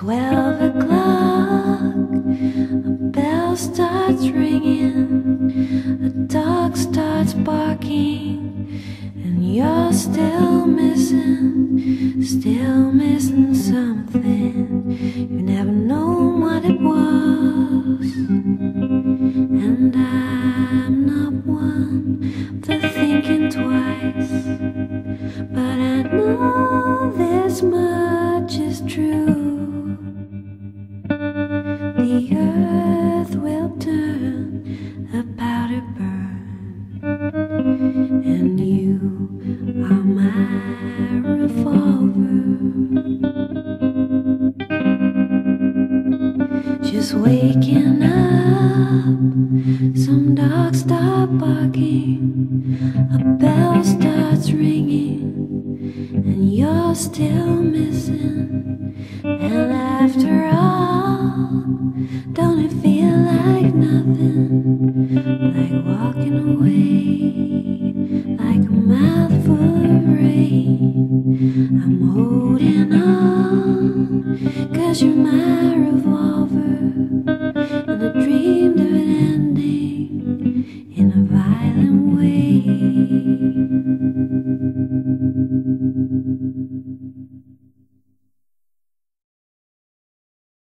12 o'clock. A bell starts ringing, a dog starts barking, and you're still missing, still missing something. You've never known what it was, and I'm not one for thinking twice. But I know this much just waking up. Some dogs start barking, a bell starts ringing, and you're still missing. And after all, don't it feel like nothing? Like walking away, like a mouthful of rain. I'm holding on, cause you're my